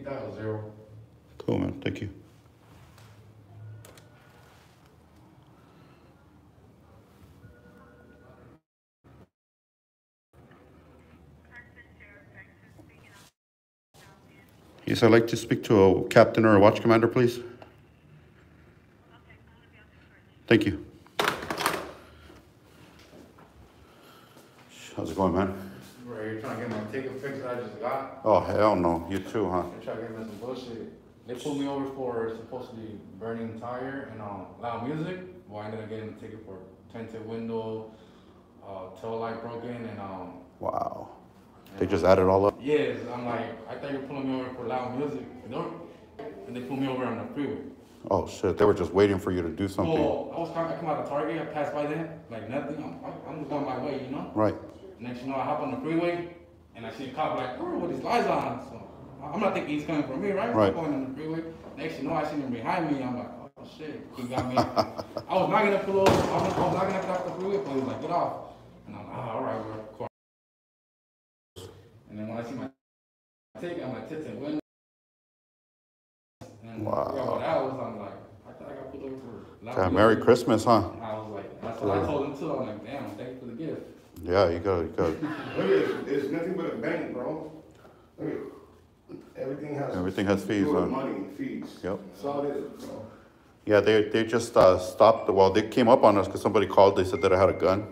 It was zero. Cool, man. Thank you. Yes, I'd like to speak to a captain or a watch commander, please. Thank you. How's it going, man? Bro, you're trying to get my ticket fixed that I just got. Oh, hell no. You too, huh? They're to get me some bullshit. They pulled me over for supposedly burning tire and um, loud music. Well, I ended up getting a ticket for tinted window, uh, tail light broken, and um. Wow. They just added all up? Yes, I'm like, I thought you were pulling me over for loud music. And they and they pulled me over on the freeway. Oh, shit. They were just waiting for you to do something. Well, I was coming, I come out of Target, I passed by there, like nothing. I'm, I'm, I'm just going my way, you know. Right. Next you know, I hop on the freeway and I see a cop like, oh, with his lights on. So I'm not thinking he's coming for me, right? Right. I'm going on the freeway. Next you know, I see him behind me. I'm like, oh shit, he got me. I was not gonna pull over. I was, I was not gonna get off the freeway, but he was like, get off. And I'm like, oh, all right, we're cool. And then when I see my ticket, I'm like, tits and window. And Wow. Yeah, what that was, I'm like, I thought I got pulled over for Merry. Christmas, huh? I was like, that's what I told him too. I'm like, damn, thank you gift. Yeah, you got, it. got. Look at it, it's nothing but a bank, bro. Look at. Everything has. Everything has fees, to do with huh? Money, fees. Yep. That's all it is, bro. Yeah, they, they just uh, stopped, well, they came up on us because somebody called, they said that I had a gun.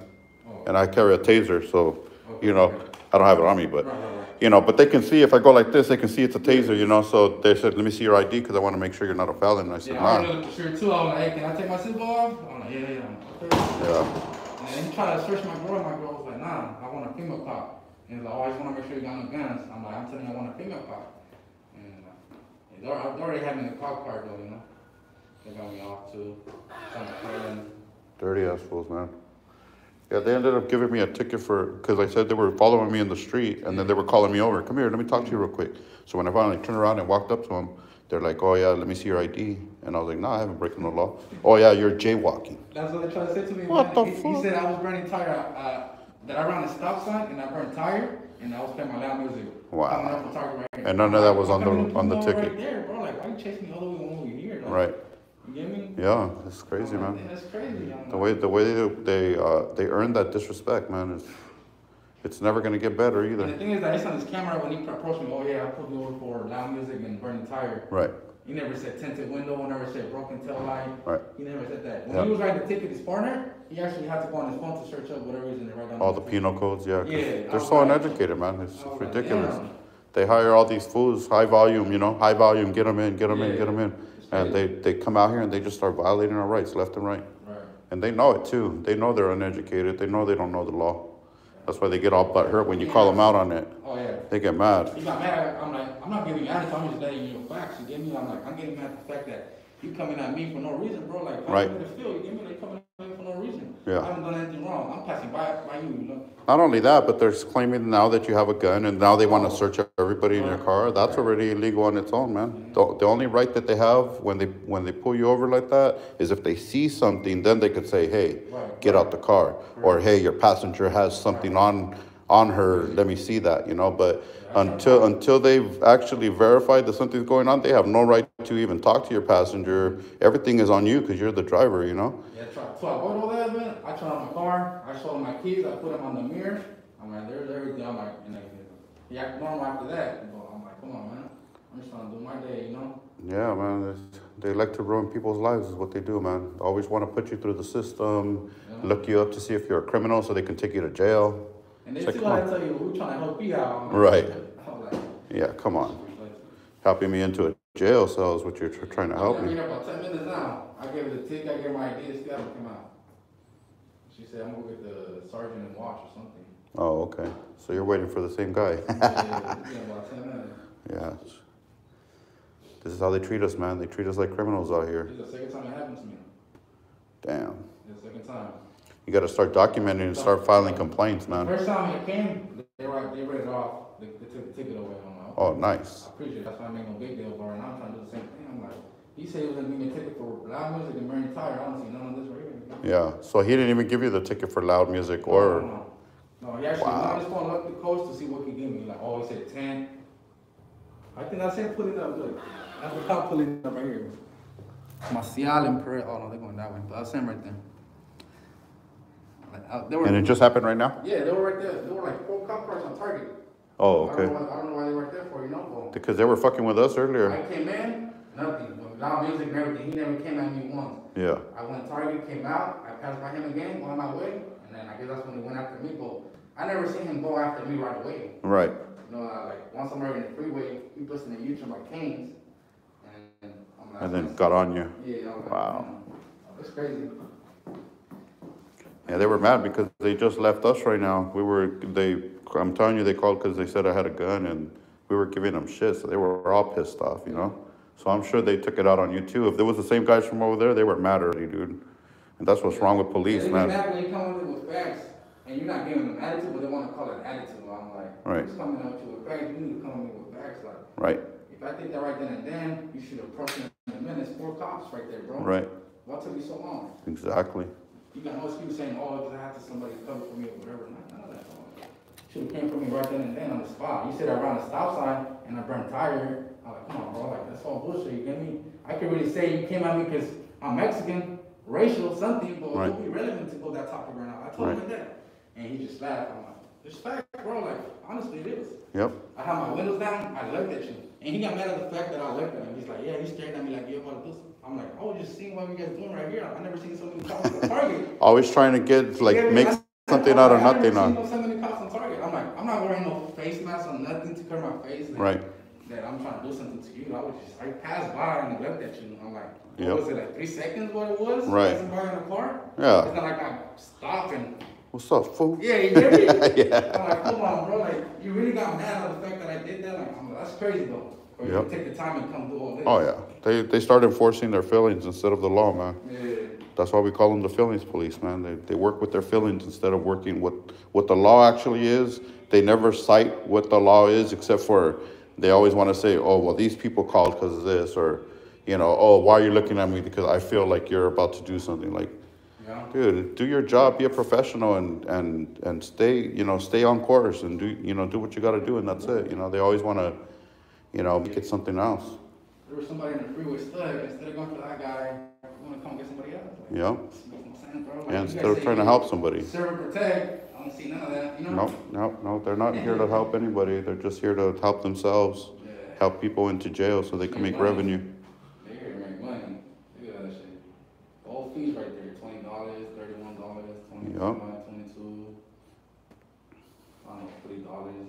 And I carry a taser, so, you know, I don't have it on me, but, Right, right, right. you know, but they can see, if I go like this, they can see it's a taser, you know, so they said, let me see your ID because I want to make sure you're not a felon. And I said, Yeah, I nah. wanted to sure too. I was like, hey, can I take my seatbelt off? I'm like, yeah, yeah, yeah. Okay. Yeah, And then he tried to search my girl. My girl nah, I want a female cop. And he's like, oh, I just want to make sure you got no guns. I'm like, I'm telling you, I want a female cop. And uh, they already- they already had me in the cop car though, you know. They got me off too. Trying to clear and dirty ass fools, man. Yeah, they ended up giving me a ticket for, because I said they were following me in the street and then they were calling me over, come here, let me talk to you real quick. So when I finally turned around and walked up to them, they're like, oh yeah, let me see your ID. And I was like, nah, I haven't broken the law. Oh yeah, you're jaywalking. That's what they tried to say to me. What man. the he, fuck? He said I was burning tire. Uh, that I ran a stop sign and I burned tire and I was playing my loud music. Wow. Coming up target right. And none of that was on the- on the ticket? Right there, bro. Like, why you chasing me all the way when we here? Like, Right, You get me? yeah, it's crazy, man. That's crazy. I'm The way, the way they, they, uh, they earned that disrespect, man, is, it's never gonna get better either. And the thing is that it's on his camera when he approached me. Oh yeah, I pulled over for loud music and burning tire. Right, He never said tinted window. He Never said broken tail light. right. He never said that. When Yeah. he was writing the ticket, his partner, he actually had to go on his phone to search up whatever reason to write down. All the penal codes, yeah, Yeah, they're so like- uneducated, man, it's was like, ridiculous. They hire all these fools, high volume, you know, high volume, get them in, get them in, get them in. And they, they come out here and they just start violating our rights left and right. Right. And they know it too. They know they're uneducated. They know they don't know the law. That's why they get all butthurt when you call them out on it. Oh yeah. They get mad. He got mad. I'm like, I'm not giving you attitude. I'm just letting you know facts. You get me? I'm like, I'm getting mad at the fact that you coming at me for no reason, bro. Like, Right. I'm in the field. You get me? Like, coming at me for no reason. Yeah. I haven't done anything wrong. I'm passing by by you. You know. Not only that, but they're claiming now that you have a gun and now they want to search everybody in your car. That's already illegal on its own, man. The, the only right that they have when they when they pull you over like that is if they see something, then they could say, "Hey, get out the car," or "Hey, your passenger has something on on her. Let me see that." You know, but until until they've actually verified that something's going on, they have no right to even talk to your passenger. Everything is on you because you're the driver. You know. Yeah. Try, so I avoid all that, man. I turn on my car. I show him my keys. I put them on the mirror. I'm like, there's everything. I'm like, and like, act normal after that. But I'm like, come on, man. I'm just trying to do my day, you know. Yeah, man. They like to ruin people's lives, is what they do, man. Always want to put you through the system, Yeah. look you up to see if you're a criminal so they can take you to jail. And they It's like, still come gotta tell you, we're trying to help you out. Right. Like, Yeah, come on. Helping me into a jail cell is what you're tr- trying to help me. here about ten minutes now. I gave her the ticket, I gave my ID, it still haven't come out. She said, I'm gonna get the sergeant and watch or something. Oh, okay. So you're waiting for the same guy. Yeah, yeah, about ten minutes. yeah. This is how they treat us, man. They treat us like criminals out here. This is the second time it happened to me. Damn. It's the second time. You got to start documenting and start filing complaints, man. First time it came, they were, they read it off, they, they took the ticket away. Like, Oh, nice. I appreciate it, that's why I make no big deal for it, and I'm trying to do the same thing. I'm like, he said he was gonna give me a ticket for loud music and burning tire, I don't see none of this right here. Yeah. So he didn't even give you the ticket for loud music or. No, no, no, he actually went on his phone, looked the codes to see what he gave me, like, oh, he said ten. I think that's him pulling up, look. That's the cop pulling up right here. Marcial and Perez, oh no, they're going that way, but that's him right there. Like, uh, they were, And it just happened right now? yeah, they were right there, they were like four cop cars on target. Oh, I don't okay. know, why- I don't know why they were there for, you know, Because they were fucking with us but I earlier. came in, nothing, with loud music and everything, he never came at me once. Yeah, I went Target, came out, I passed by him again, on my way, and then I guess that's when he went after me, but I never seen him go after me right away. right. You know, uh, like, once I'm already in the freeway, he puts in the U-turn by Cane's, and I'm like. And then got on you. Yeah, I was like, Wow. That's crazy. Yeah, they were mad because they just left us right now. We were, they, I'm telling you, they called because they said I had a gun and we were giving them shit, so they were all pissed off, you know? So I'm sure they took it out on you too. If there was the same guys from over there, they were mad already, dude. And that's what's wrong with police, get man. mad when you come with with facts, and you're not giving them attitude, but they wanna call it attitude, I'm like, Right. who's coming at you with facts, you need to come with with facts, like, Right, if I think that right then and then, you should approach me in a minute, it's four cops right there, bro. right, Why took you so long? exactly. You got no excuse saying, oh, because I had to somebody cover for me or whatever. None none of that. Should've came for me right then and then on the spot. You said I ran a stop sign and I burned tire. I'm like, come on, bro, like, that's all bullshit, you get me? I could really say you came at me because I'm Mexican, racial, something, but it Right. would be relevant to go that topic right now. I told him Right. like that. And he just laughed. I'm like, it's fact, bro, like, honestly, it is. Yep, I had my windows down, I looked at you. And he got mad at the fact that I looked at him. He's like, yeah, he's staring at me like, you about to do something. I'm like, I was just seeing what you guys doing right here. I never seen so many cops on Target. always trying to get, like, Yeah, make I- something out of I- I nothing never seen on. no so many cops on Target. I'm like, I'm not wearing no face mask or nothing to cover my face. like, Right. That I'm trying to do something to you. I was just, I passed by and looked at you. I'm like, Yep. what was it, like three seconds what it was? Right. Passing by in a car? Yeah. It's not like I stopped and, What's up, fool? yeah, you hear me? Yeah. I'm like, come on, bro, like, you really got mad at the fact that I did that? Like, I'm like, that's crazy though. You Yep. take the time and come do all this. Oh, yeah. They, they started enforcing their feelings instead of the law, man. Yeah. That's why we call them the feelings police, man. They, they work with their feelings instead of working what, what the law actually is. They never cite what the law is except for, they always want to say, oh, well, these people called because of this, or, you know, oh, why are you looking at me? Because I feel like you're about to do something. Like, Yeah. dude, do your job, be a professional and, and, and stay, you know, stay on course and do, you know, do what you got to do and that's it. You know, they always want to, you know, make it something else. There was somebody in the freeway stuck, instead of going for that guy, you wanna come get somebody else. Like, Yeah. this makes no sense, bro. Like, And instead of trying to help somebody. Serve and protect, I don't see none of that, you know? No, no, no, they're not here to help anybody. They're just here to help themselves, Yeah, help people into jail so they can make revenue. They're here to make money, look at that shit. All fees right there, twenty dollars, thirty-one dollars, twenty-five, twenty-two. I don't know, three dollars.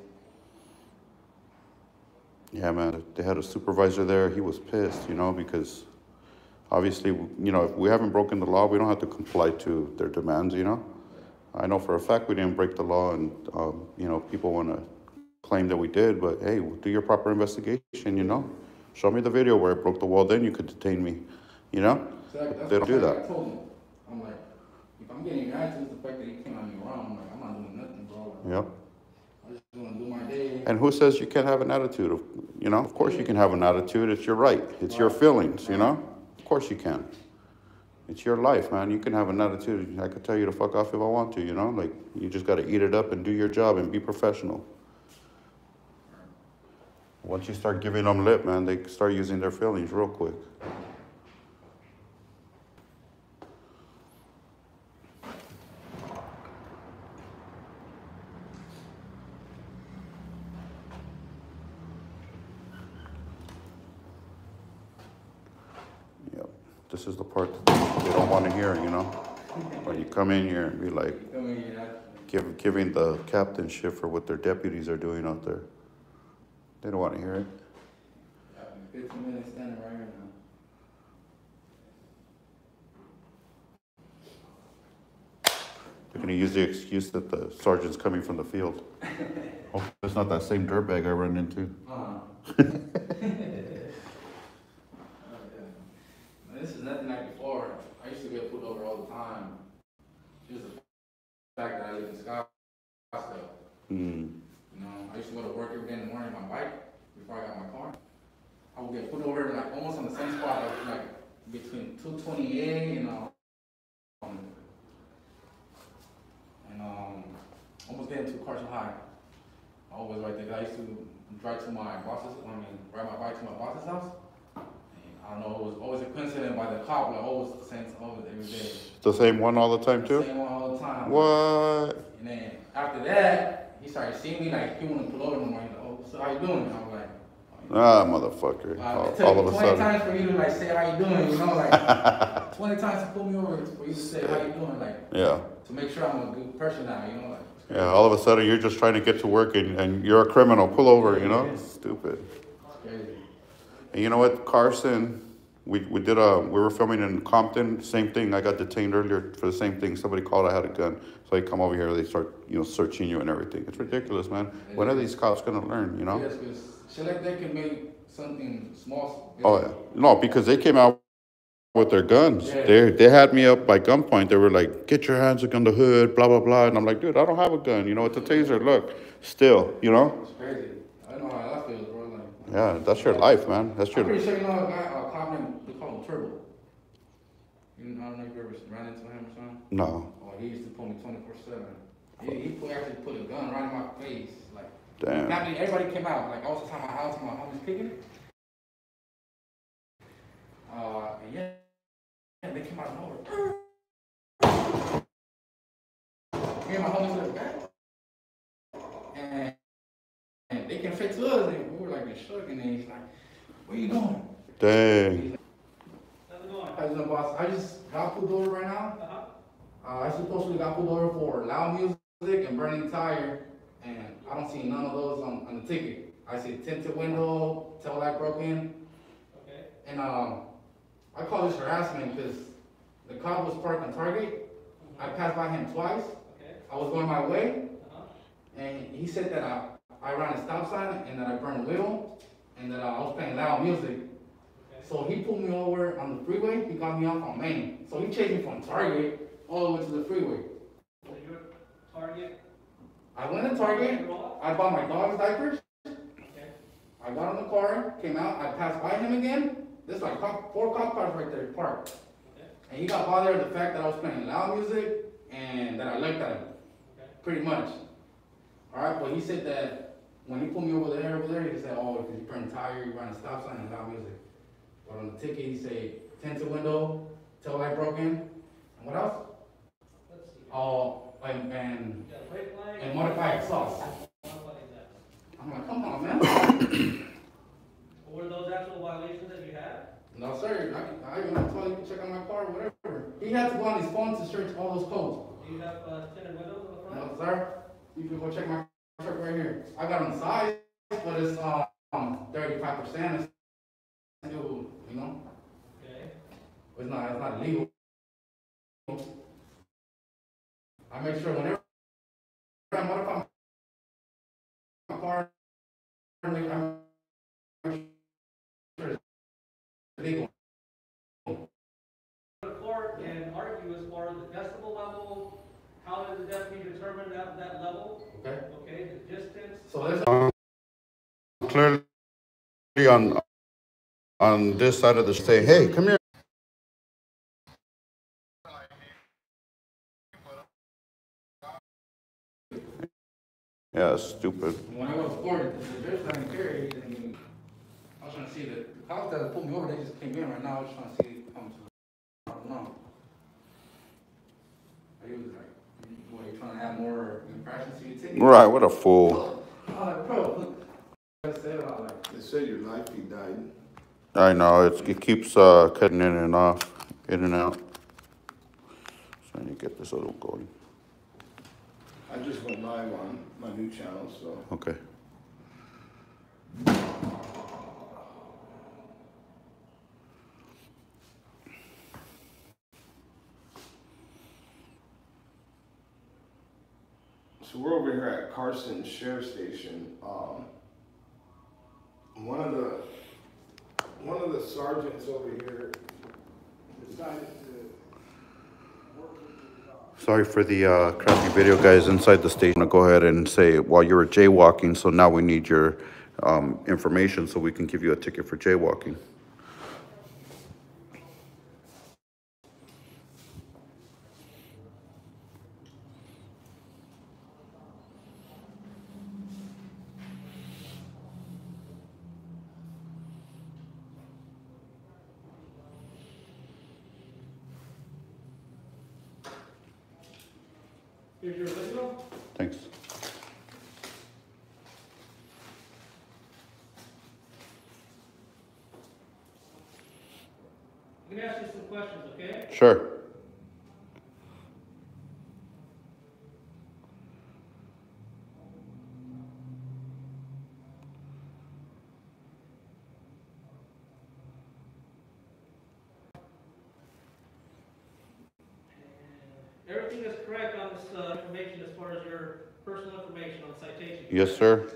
Yeah, man, they had a supervisor there. He was pissed, you know, because obviously, you know, if we haven't broken the law, we don't have to comply to their demands, you know? I know for a fact we didn't break the law and, um, you know, people want to claim that we did, but hey, do your proper investigation, you know? Show me the video where I broke the wall, then you could detain me, you know? That- that's They don't do what I that. told him, I'm like, if I'm getting your attitude, the fact that he came at me wrong, I'm like, I'm not doing nothing, bro. Like, Yep. And who says you can't have an attitude? Of, you know, of course you can have an attitude. It's your right. It's your feelings. You know, of course you can. It's your life, man. You can have an attitude. I could tell you to fuck off if I want to. You know, like you just got to eat it up and do your job and be professional. Once you start giving them lip, man, they start using their feelings real quick. Yep. This is the part that they don't want to hear. You know, when you come in here and be like, I mean, you know, give, giving the captain shit for what their deputies are doing out there. They don't want to hear it. Fifteen minutes standing right here now. They're gonna use the excuse that the sergeant's coming from the field. Hope it's not that same dirtbag I run into. Uh-huh. Man, This is nothing like before. I used to get pulled over all the time. Just the fact that I live in Scottsdale. Hmm. You know, I used to go to work every day in the morning on my bike before I got my car. I would get put over like almost on the same spot, like, like between two twenty eight and um, and um, almost getting to Carson High. I always right there. I used to drive to my boss's, I mean, ride my bike to my boss's house. And I don't know, it was always a coincidence by the cop, like always the same, always every day. The same one all the time too? The Same one all the time. What? And then after that, he started seeing me like he to pull over and I'm like, oh, so how you doing? I'm like, Ah, motherfucker. uh, All, it took all of a 20 sudden. times for you to like say how you doing, you know, like 20 times to pull me over for you to say how you doing, like Yeah. to make sure I'm a good person now, you know, like. Yeah, all of a sudden you're just trying to get to work and, and you're a criminal. Pull over, you know? Stupid. And you know what, Carson, we, we did a, we were filming in Compton, same thing. I got detained earlier for the same thing. Somebody called, I had a gun. So they come over here, they start, you know, searching you and everything. It's ridiculous, man. When are these cops gonna learn, you know? Yes, because shit like that can make something small. Oh, yeah. No, because they came out with their guns. Yeah. They, they had me up by gunpoint. They were like, get your hands up on the hood, blah, blah, blah. And I'm like, dude, I don't have a gun. You know, it's a taser. Look, still, you know? It's crazy. I don't know how that feels, bro. Like, Yeah, that's your life, man. That's I'm your, pretty sure you know a guy, a named, they call him Turbo. You know, I don't know if you ever ran into him or something. no, Oh, he used to pull me twenty four seven. He, he put, actually put a gun right in my face, like. damn. Me, everybody came out, like I was inside my house, my homies kicking. Uh, and yeah, yeah, they came out of nowhere. Me and my homies were back. And, and they came straight to us, and we were like in shook, and then he's like, what are you doing? Dang. How's it going? I just, boss, I just got pulled over right now. Uh-huh. Uh, I supposedly got pulled over for loud music and burning tire, and I don't see none of those on, on the ticket. I see tinted window, tail light broken, Okay. and um, I call this harassment because the cop was parked on Target. I passed by him twice. Okay. I was going my way, Uh-huh. and he said that I, I ran a stop sign and that I burned a wheel, and that I was playing loud music. Okay. So he pulled me over on the freeway. He got me off on Main. So he chased me from Target all the way to the freeway. So you're Target? I went to Target. I bought my dog's diapers. Okay. I got in the car, came out. I passed by him again. There's like four cop cars right there parked. Okay. And he got bothered with the fact that I was playing loud music and that I looked at him. Okay. Pretty much. All right, but he said that when he pulled me over there, over there, he said, "Oh, because you burn tire, you ran a stop sign and loud music." But on the ticket, he said tinted window, tail light broken, and what else? Let's see. Oh, and and, You got a brake light? and modified exhaust. What is that? I'm like, come on, man. Were those actual violations that you had? No, sir. I, I even told you to check on my car, whatever. He had to go on his phone to search all those codes. Do you have, uh, tinted windows on the front? No, sir. You can go check my truck right here. I got on size, but it's um thirty-five percent. Still, you know, Okay. it's not it's not illegal. I make sure whenever I modify my car, I make I make sure it's legal. Go to court and argue as far as the decibel level, how does the deputy determine that, that level? Okay. Okay, the distance? So there's Clearly on, on this side of the state, hey, come here. Yeah, stupid. When I go to court, the judge doesn't care. He I was trying to see the, the cops that pulled me over, they just came in right now. I was trying to see if come to, I don't know. He was like, what, you trying to add more infractions to your ticket? Right, what a fool. I was like, bro, I said, I like, They said your life, he died. I know, it's, it keeps, uh, cutting in and off, in and out. So I need to get this other one going. I just went live on my new channel, so. Okay. So we're over here at Carson Sheriff Station. Um, one of the, one of the sergeants over here decided to Sorry for the uh, crappy video, guys, inside the station. I'll go ahead and say, while you were jaywalking, so now we need your um, information so we can give you a ticket for jaywalking. Here's your original. Thanks. I'm gonna ask you some questions, okay? Sure. Everything is correct on this, uh, information as far as your personal information on citation. Yes, sir.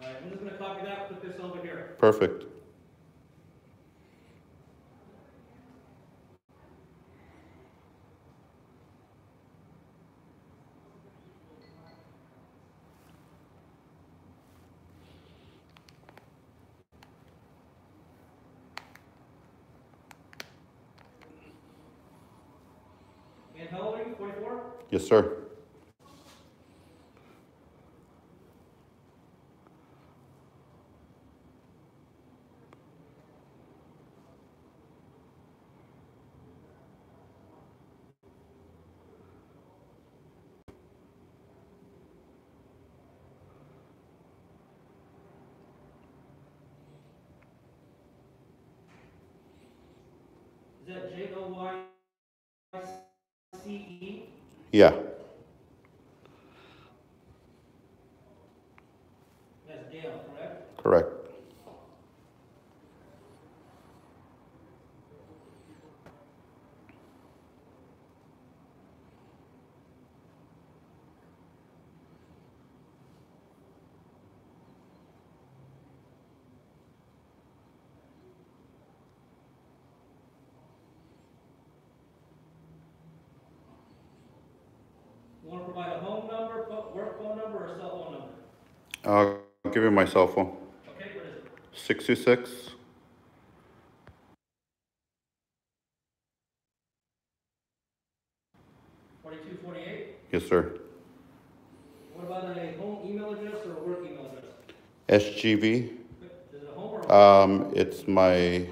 All right, I'm just gonna copy that, put this over here. Perfect. And how old are you, forty-four? Yes, sir. Is that J O Y C E? Yeah. That's Dale, correct? Correct. You wanna provide a home number, work phone number, or cell phone number? I'll give you my cell phone. Okay, what is it? 626 Forty-two, forty-eight? Yes, sir. What about a home email address or a work email address? SGV. Is it a home or Um, it's my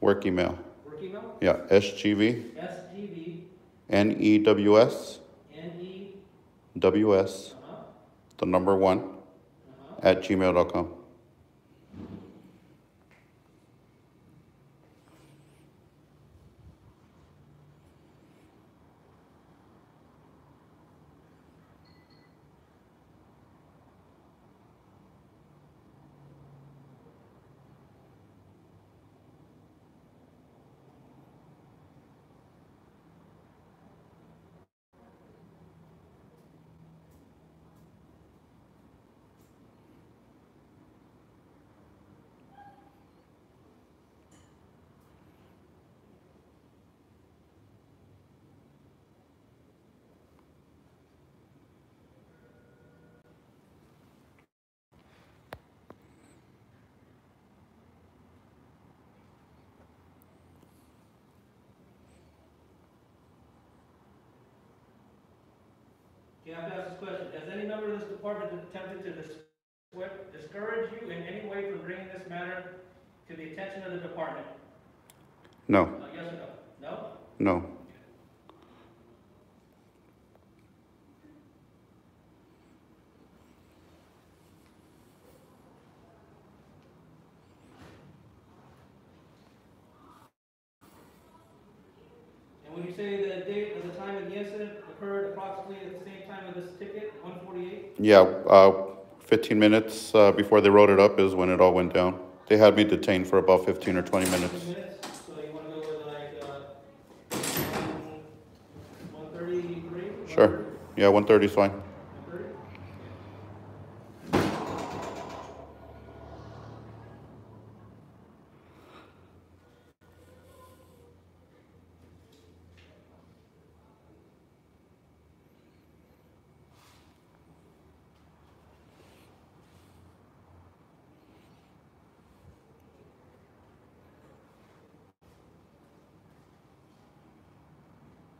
work email. work email? Yeah, SGV S G V N E W S W S, uh-huh, the number one, at gmail.com. I have to ask this question. Has any member of this department attempted to discourage you in any way from bringing this matter to the attention of the department? No, Uh, yes or no? No? no. And when you say the date or the time of the incident occurred approximately at the same time of this ticket, one forty-eight? Yeah, uh, 15 minutes uh, before they wrote it up is when it all went down. They had me detained for about 15 or 20 minutes. Fifteen minutes, so you wanna go with like, uh? Sure. Yeah, 1:30 is fine. One thirty?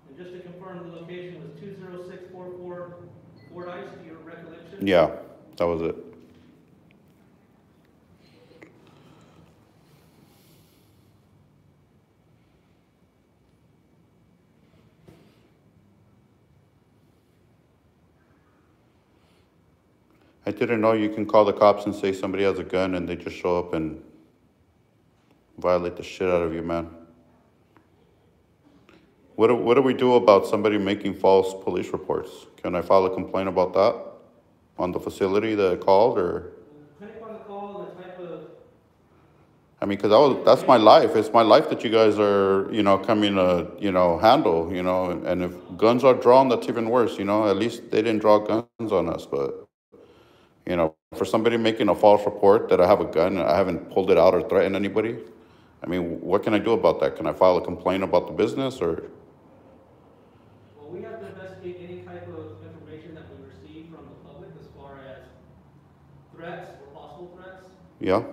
And just to confirm, the location was two zero six four four Fordyce, to your recollection? Yeah, that was it. I didn't know you can call the cops and say somebody has a gun and they just show up and violate the shit out of you, man. What do, what do we do about somebody making false police reports? Can I file a complaint about that on the facility that called or? Depending on the call, the type of, I mean, because was, that's my life. It's my life that you guys are, you know, coming to, you know, handle, you know. And, and if guns are drawn, that's even worse, you know. At least they didn't draw guns on us. But, you know, for somebody making a false report that I have a gun and I haven't pulled it out or threatened anybody, I mean, what can I do about that? Can I file a complaint about the business or? well, we have to investigate any type of information that we receive from the public as far as threats or possible threats. Yeah. Okay,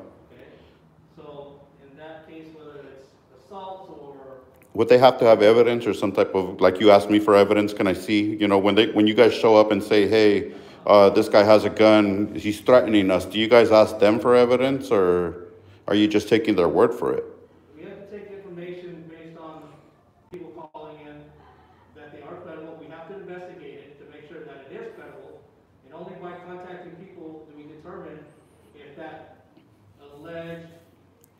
so in that case, whether it's assault or, Would they have to have evidence or some type of, like you asked me for evidence, can I see, you know, when they, when you guys show up and say, hey, uh, this guy has a gun, he's threatening us, do you guys ask them for evidence or are you just taking their word for it? we have to take information based on people calling in that they are credible. We have to investigate it to make sure that it is credible. And only by contacting people do we determine if that alleged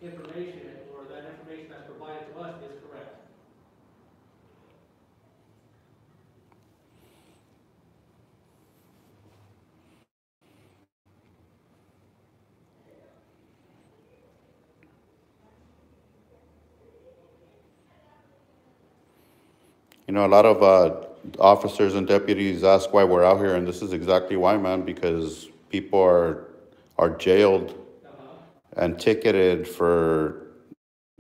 information or that information that's provided to us is correct. You know, a lot of, uh, officers and deputies ask why we're out here and this is exactly why, man, because people are, are jailed and ticketed for,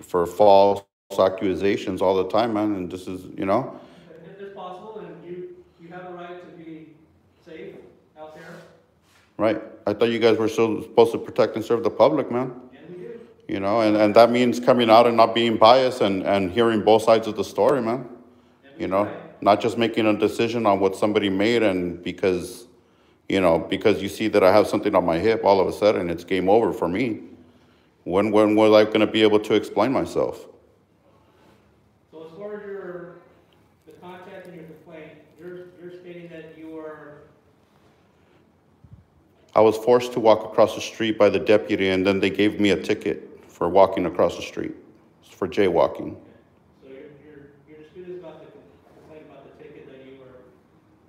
for false accusations all the time, man, and this is, you know? If It is possible, and you, you have a right to be safe out there, Right. I thought you guys were still supposed to protect and serve the public, man. and we. You know, and, and that means coming out and not being biased and, and hearing both sides of the story, man. You know, not just making a decision on what somebody made and because, you know, because you see that I have something on my hip, all of a sudden it's game over for me. When, when was I gonna be able to explain myself? So as far as your, the contact and your complaint, you're, you're stating that you are, I was forced to walk across the street by the deputy and then they gave me a ticket for walking across the street, for jaywalking. so your, your, your dispute is about the complaint about the ticket that you were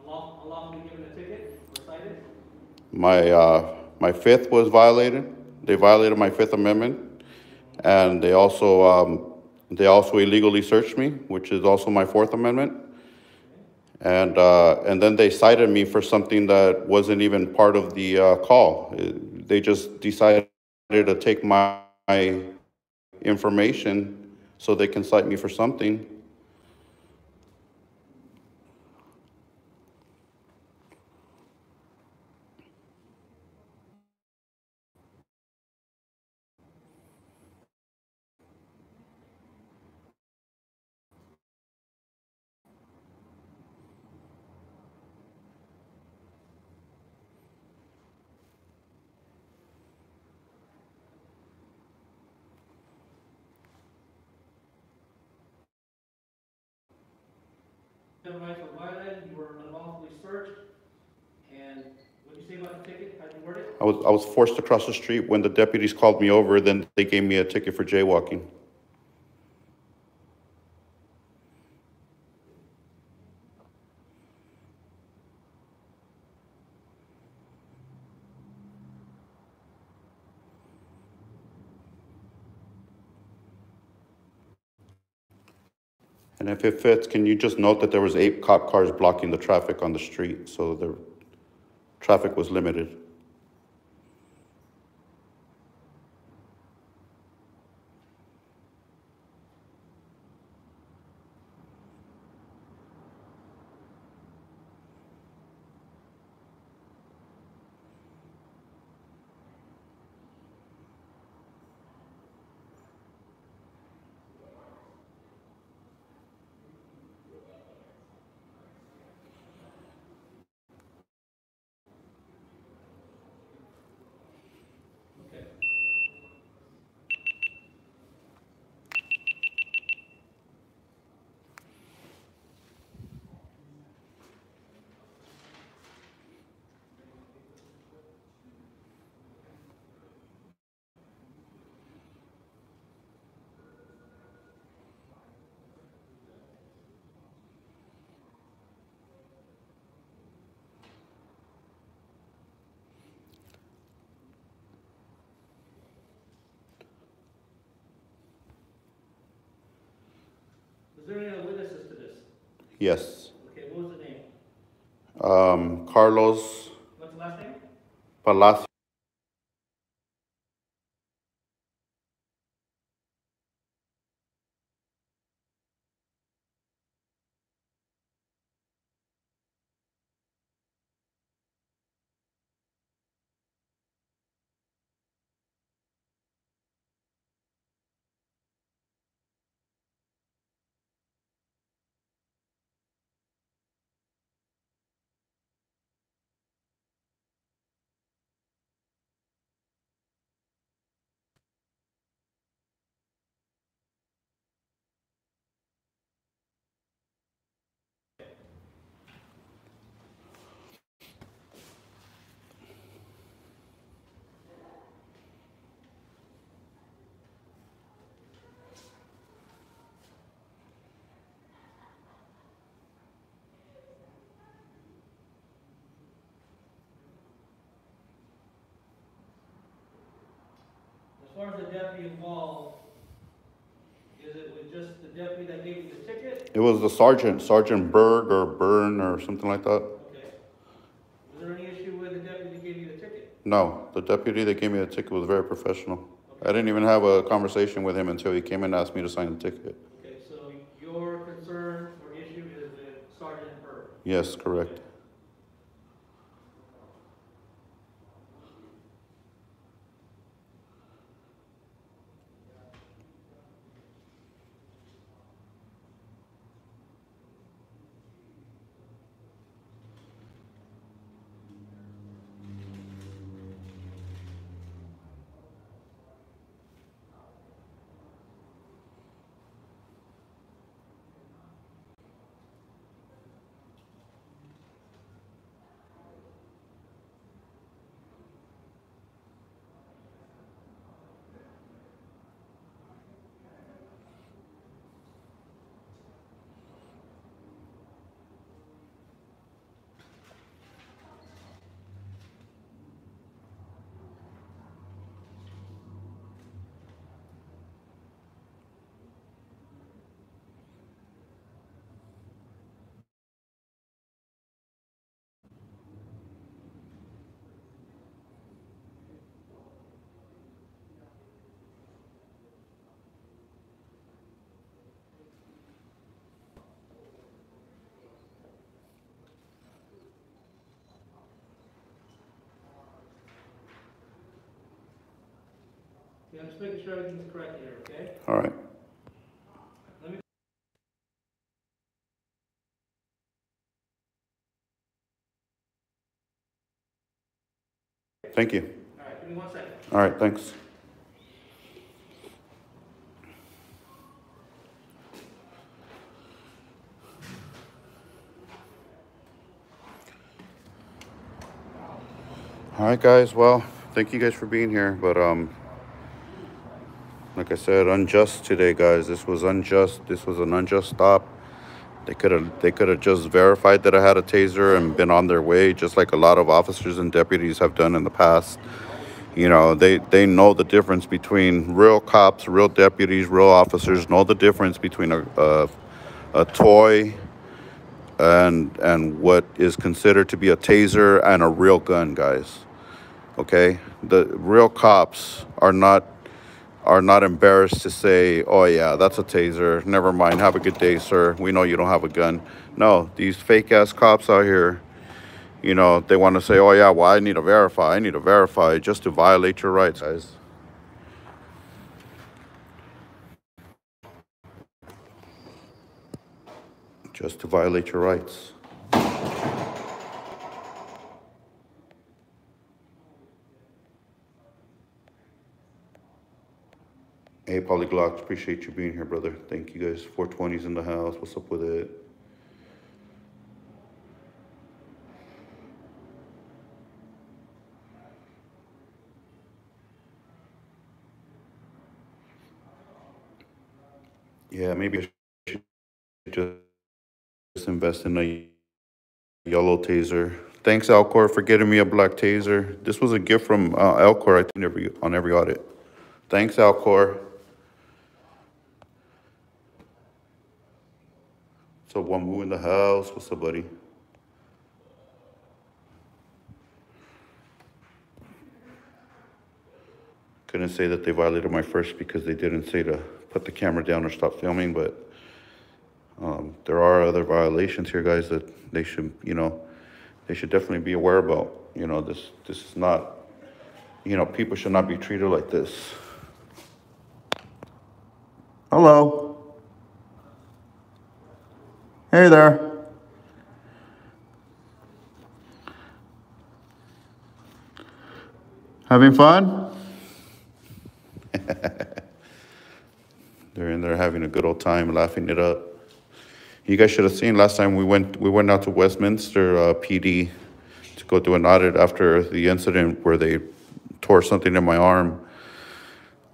unlaw- unlawfully given a ticket or cited? My, uh, my fifth was violated. They violated my Fifth Amendment. And they also, um, they also illegally searched me, which is also my Fourth Amendment. And, uh, and then they cited me for something that wasn't even part of the, uh, call. Uh, They just decided to take my, my information so they can cite me for something. Civil rights were violated, you were unlawfully searched, and what did you say about the ticket, how'd you word it? I was, forced to cross the street when the deputies called me over, then they gave me a ticket for jaywalking. And if it fits, can you just note that there was eight cop cars blocking the traffic on the street, so the traffic was limited? Yes. Okay, what was the name? Um, Carlos What's the last name? Palacio. As far as the deputy involved, is it with just the deputy that gave you the ticket? It was the sergeant, Sergeant Berg or Byrne or something like that. Okay. Was there any issue with the deputy that gave you the ticket? No, the deputy that gave me the ticket was very professional. I didn't even have a conversation with him until he came and asked me to sign the ticket. Okay, so your concern or issue is with Sergeant Burke? Yes, correct. Yeah, I'm just making sure everything's correct here, okay? All right. Thank you. All right, give me one second. All right, thanks. All right, guys. Well, thank you guys for being here. But um, like I said, unjust today, guys. This was unjust. This was an unjust stop. They could have they could have just verified that I had a taser and been on their way, just like a lot of officers and deputies have done in the past. You know, they they know the difference between real cops, real deputies, real officers. Know the difference between a a, a toy and and what is considered to be a taser and a real gun, guys. Okay, the real cops are not are not embarrassed to say, "Oh yeah, that's a taser. Never mind. Have a good day, sir. We know you don't have a gun." No, these fake ass cops out here, you know, they want to say, "Oh yeah, well I need to verify. I need to verify just to violate your rights, guys." Just to violate your rights. Hey, Polyglot, appreciate you being here, brother. Thank you guys. 420's in the house. What's up with it? Yeah, maybe I should just invest in a yellow taser. Thanks, Alcor, for getting me a black taser. This was a gift from uh, Alcor, I think, every, on every audit. Thanks, Alcor. Up, Wamu in the house? What's up, buddy? Couldn't say that they violated my first because they didn't say to put the camera down or stop filming, but um, there are other violations here, guys, that they should, you know, they should definitely be aware about. You know, this this is not, you know, people should not be treated like this. Hello. Hey there. Having fun? They're in there having a good old time, laughing it up. You guys should have seen last time we went, we went out to Westminster uh, PD to go do an audit after the incident where they tore something in my arm.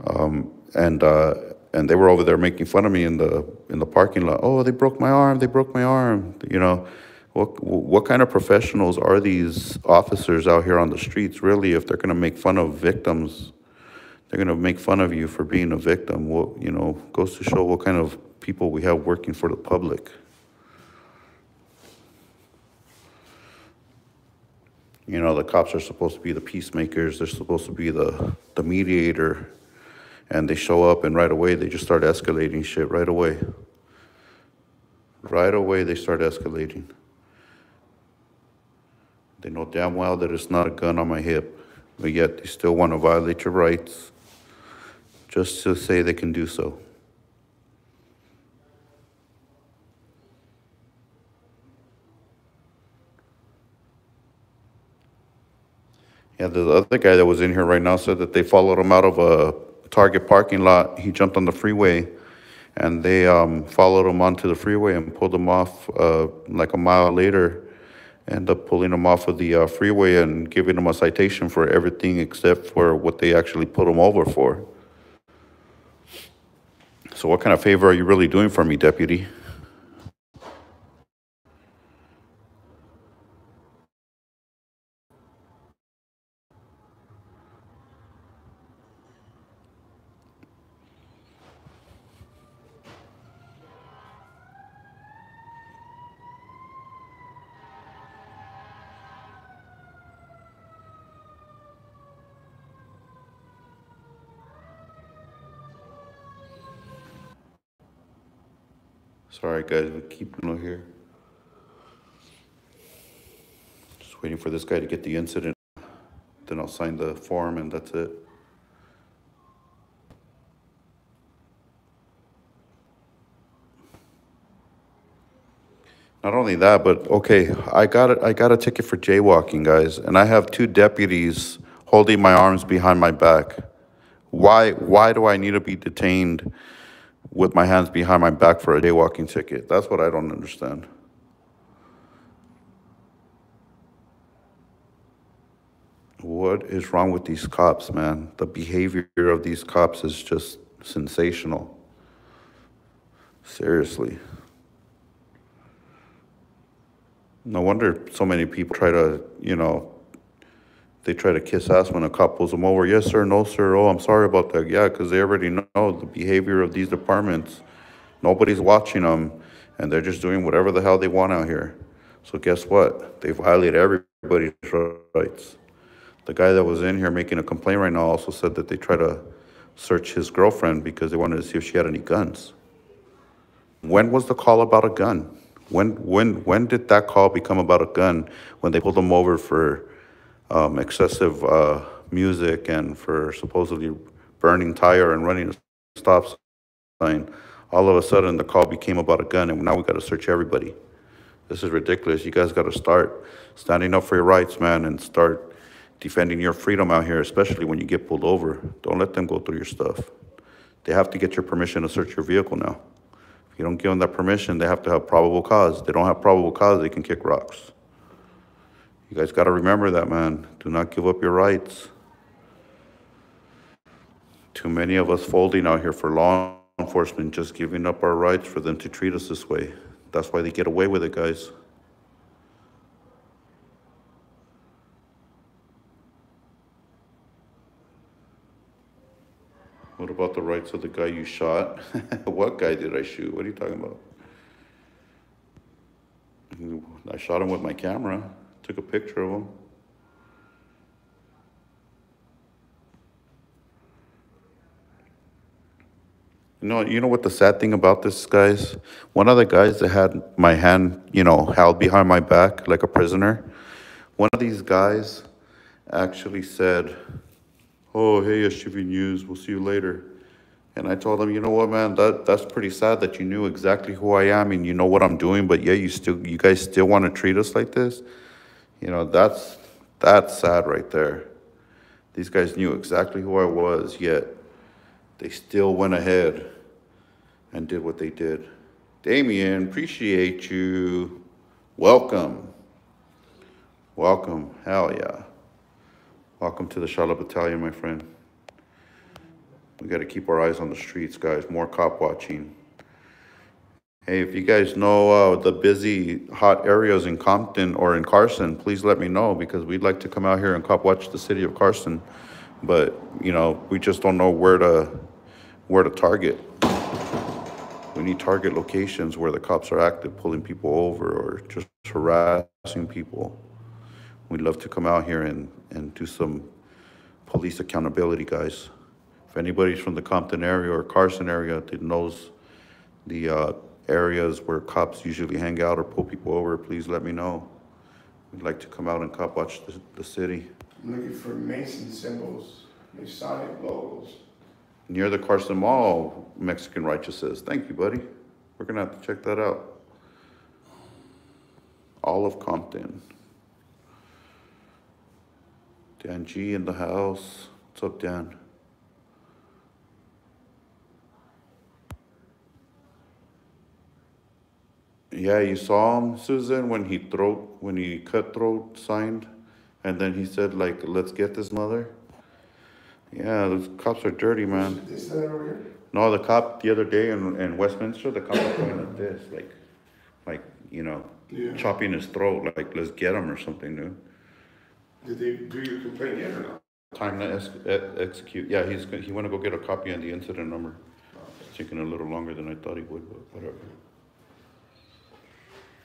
Um, and, uh, and they were over there making fun of me in the, in the parking lot. Oh, they broke my arm, they broke my arm, you know? What, what kind of professionals are these officers out here on the streets, really, if they're gonna make fun of victims? They're gonna make fun of you for being a victim. Well, you know, goes to show what kind of people we have working for the public. You know, the cops are supposed to be the peacemakers, they're supposed to be the, the mediator. And they show up and right away, they just start escalating shit right away. Right away, they start escalating. They know damn well that it's not a gun on my hip, but yet they still want to violate your rights just to say they can do so. Yeah, the other guy that was in here right now said that they followed him out of a Target parking lot. He jumped on the freeway and they um, followed him onto the freeway and pulled him off uh, like a mile later. End up pulling him off of the uh, freeway and giving him a citation for everything except for what they actually put him over for. So, what kind of favor are you really doing for me, deputy? Sorry, guys, we keep you here. Just waiting for this guy to get the incident. Then I'll sign the form and that's it. Not only that, but okay, I got it. I got a ticket for jaywalking, guys, and I have two deputies holding my arms behind my back. Why? Why do I need to be detained with my hands behind my back for a jaywalking ticket? That's what I don't understand. What is wrong with these cops, man? The behavior of these cops is just sensational. Seriously. No wonder so many people try to, you know, they try to kiss ass when a cop pulls them over. Yes, sir. No, sir. Oh, I'm sorry about that. Yeah, because they already know the behavior of these departments. Nobody's watching them, and they're just doing whatever the hell they want out here. So guess what? They violate everybody's rights. The guy that was in here making a complaint right now also said that they try to search his girlfriend because they wanted to see if she had any guns. When was the call about a gun? When when when did that call become about a gun? When they pulled him over for um, excessive uh, music and for supposedly burning tire and running a stop sign. All of a sudden, the call became about a gun, and now we got to search everybody. This is ridiculous. You guys got to start standing up for your rights, man, and start defending your freedom out here, especially when you get pulled over. Don't let them go through your stuff. They have to get your permission to search your vehicle now. If you don't give them that permission, they have to have probable cause. They don't have probable cause, they can kick rocks. You guys got to remember that, man. Do not give up your rights. Too many of us folding out here for law enforcement, just giving up our rights for them to treat us this way. That's why they get away with it, guys. What about the rights of the guy you shot? what guy did I shoot? What are you talking about? I shot him with my camera, took a picture of him. You know, you know what the sad thing about this, guys? One of the guys that had my hand, you know, held behind my back like a prisoner, one of these guys actually said, Oh, hey, SGV News, we'll see you later. And I told him, you know what, man, that, that's pretty sad that you knew exactly who I am and you know what I'm doing, but yeah, you still, you guys still want to treat us like this? You know, that's, that's sad right there. These guys knew exactly who I was, yet they still went ahead and did what they did. Damien, appreciate you. Welcome. Welcome. Hell yeah. Welcome to the Charlotte Battalion, my friend. We got to keep our eyes on the streets, guys. More cop watching. Hey, if you guys know uh, the busy, hot areas in Compton or in Carson, please let me know because we'd like to come out here and cop watch the city of Carson. But you know, we just don't know where to where to target. We need target locations where the cops are active, pulling people over or just harassing people. We'd love to come out here and, and do some police accountability, guys. If anybody's from the Compton area or Carson area that knows the uh, areas where cops usually hang out or pull people over, please let me know. We'd like to come out and cop watch the, the city. I'm looking for Mason symbols, Masonic logos. Near the Carson Mall, Mexican Righteous says, thank you, buddy. We're gonna have to check that out. All of Compton. Dan G in the house. What's up, Dan? Yeah, you saw him, Susan, when he throat, when he cutthroat signed, and then he said like, let's get this mother. Yeah, those cops are dirty, man. They said that over here? No, the cop the other day in, in Westminster, the cop was going like this, like, like, you know, Yeah. chopping his throat, like, let's get him or something, dude. Did they do your complaint yet or not? Time to ex- execute, yeah, he's, he went to go get a copy on the incident number. It's taking a little longer than I thought he would, but whatever.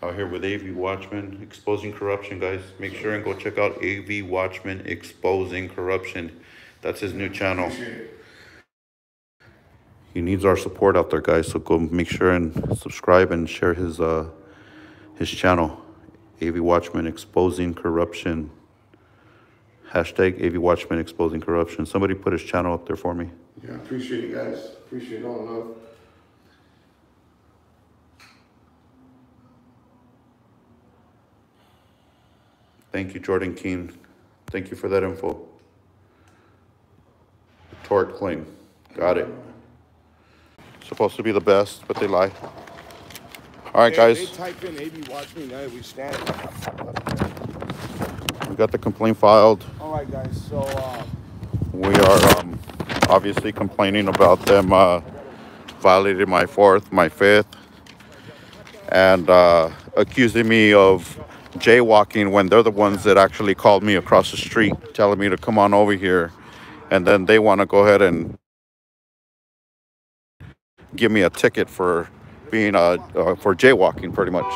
Out here with AV Watchman, exposing corruption, guys. Make sure and go check out AV Watchman Exposing Corruption. That's his new channel. He needs our support out there, guys. So go make sure and subscribe and share his uh his channel, AV Watchman Exposing Corruption. Hashtag AV Watchman Exposing Corruption. Somebody put his channel up there for me. Yeah, appreciate it, guys. Appreciate all love. Thank you, Jordan Keene. Thank you for that info. Tort claim. Got it. Supposed to be the best, but they lie. All right, They- They guys. type in AV Watchman, now we stand. We got the complaint filed. All right, guys, so, uh, We are um, obviously complaining about them uh, violating my fourth, my fifth, and uh, accusing me of jaywalking when they're the ones that actually called me across the street, telling me to come on over here, and then they want to go ahead and give me a ticket for being uh, uh, for jaywalking, pretty much.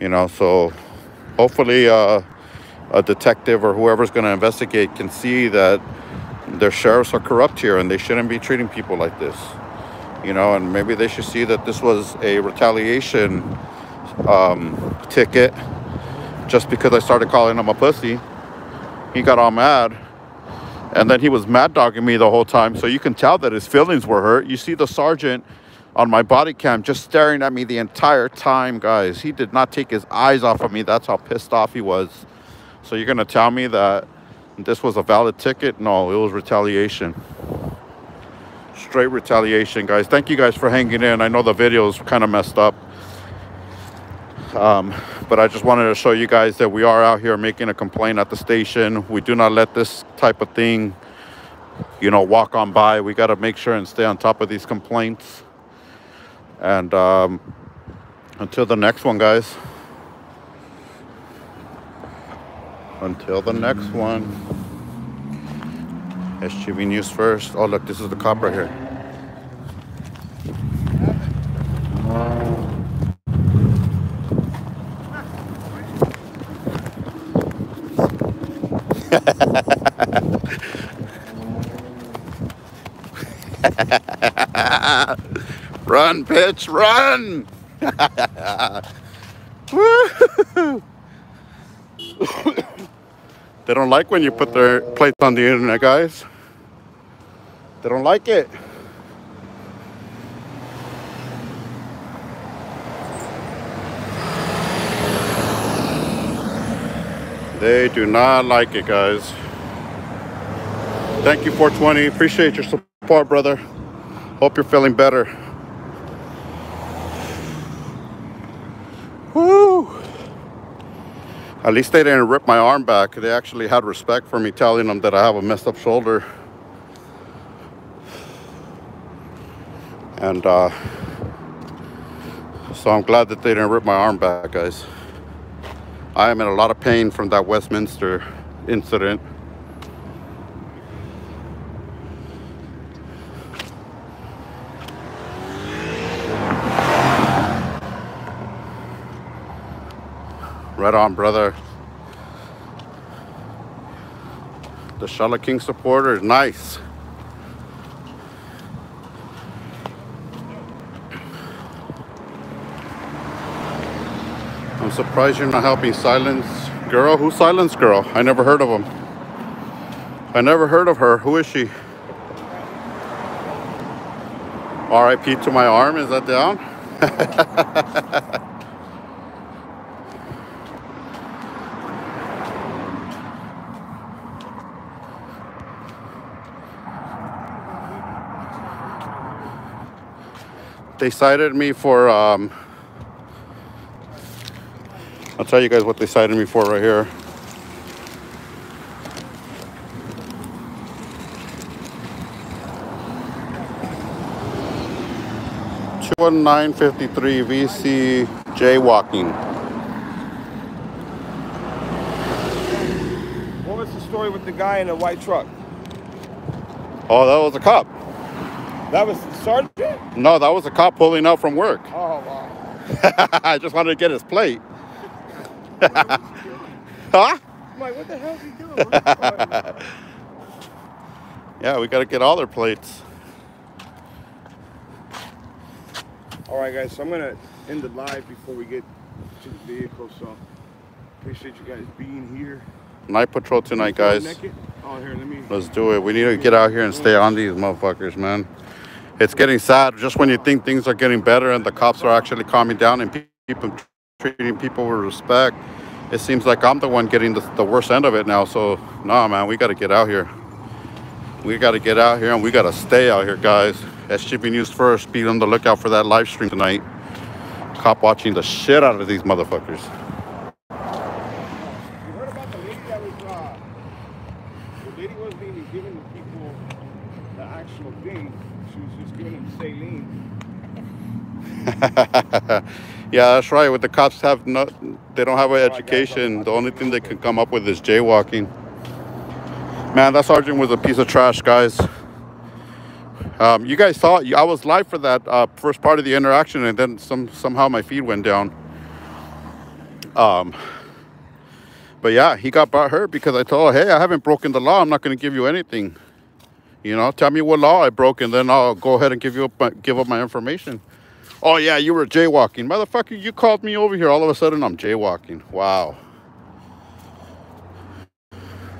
You know, so hopefully. Uh, a detective or whoever's going to investigate can see that their sheriffs are corrupt here and they shouldn't be treating people like this. You know, and maybe they should see that this was a retaliation um, ticket just because I started calling him a pussy. He got all mad. And then he was mad dogging me the whole time. So you can tell that his feelings were hurt. You see the sergeant on my body cam just staring at me the entire time, guys. He did not take his eyes off of me. That's how pissed off he was. So you're gonna tell me that this was a valid ticket? No, it was retaliation. Straight retaliation, guys. Thank you guys for hanging in. I know the video is kind of messed up. Um, but I just wanted to show you guys that we are out here making a complaint at the station. We do not let this type of thing, you know, walk on by. We got to make sure and stay on top of these complaints. And um, until the next one, guys. Until the next one. SGV News first. Oh, look, this is the cop right here. run, bitch, run! they don't like when you put their plates on the internet, guys. They don't like it. They do not like it, guys. Thank you, 420. Appreciate your support, brother. Hope you're feeling better. Woo! At least they didn't rip my arm back. They actually had respect for me telling them that I have a messed up shoulder. And uh, so I'm glad that they didn't rip my arm back, guys. I am in a lot of pain from that Westminster incident. Right on, brother. The Charlotte King supporter is nice. Surprised you're not helping Silence Girl. Who's Silence Girl? I never heard of him. I never heard of her. Who is she? RIP to my arm. Is that down? they cited me for um, I'll tell you guys what they cited me for right here. Two one nine fifty three VC jaywalking. What was the story with the guy in the white truck? Oh, that was a cop. That was sergeant? No, that was a cop pulling out from work. Oh, wow. I just wanted to get his plate. Huh? What the hell is he doing? What the fuck? Yeah, we got to get all their plates. All right, guys, so I'm going to end the live before we get to the vehicle. So appreciate you guys being here. Night patrol tonight, guys. Oh, here, let me. Let's do it. We need to get out here and stay on these motherfuckers, man. It's getting sad. Just when you think things are getting better and the cops are actually calming down and people treating people with respect, it seems like I'm the one getting the, the worst end of it now. So, nah, man, we got to get out here. We got to get out here and we got to stay out here, guys. SGV News first. Be on the lookout for that live stream tonight. Cop watching the shit out of these motherfuckers. Uh, actual. She was just giving saline. yeah, that's right. With the cops have no, they don't have an education. The only thing they can come up with is jaywalking. Man, that sergeant was a piece of trash, guys. Um, you guys saw I was live for that uh, first part of the interaction, and then some somehow my feed went down. Um, but yeah, he got brought hurt because I told, hey, I haven't broken the law. I'm not going to give you anything. You know, tell me what law I broke, and then I'll go ahead and give you up my, give up my information. Oh yeah, you were jaywalking, motherfucker. You called me over here. All of a sudden, I'm jaywalking. Wow.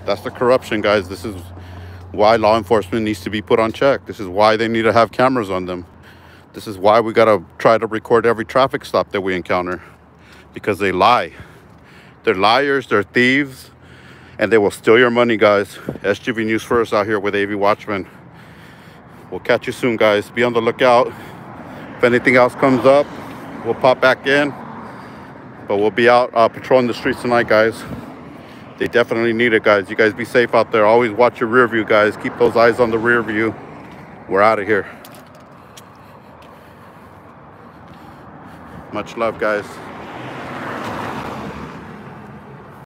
That's the corruption, guys. This is why law enforcement needs to be put on check. This is why they need to have cameras on them. This is why we gotta try to record every traffic stop that we encounter, because they lie. They're liars. They're thieves, and they will steal your money, guys. SGV News first out here with AV Watchman. We'll catch you soon, guys. Be on the lookout. If anything else comes up, we'll pop back in. But we'll be out uh, patrolling the streets tonight, guys. They definitely need it, guys. You guys be safe out there. Always watch your rear view, guys. Keep those eyes on the rear view. We're out of here. Much love, guys.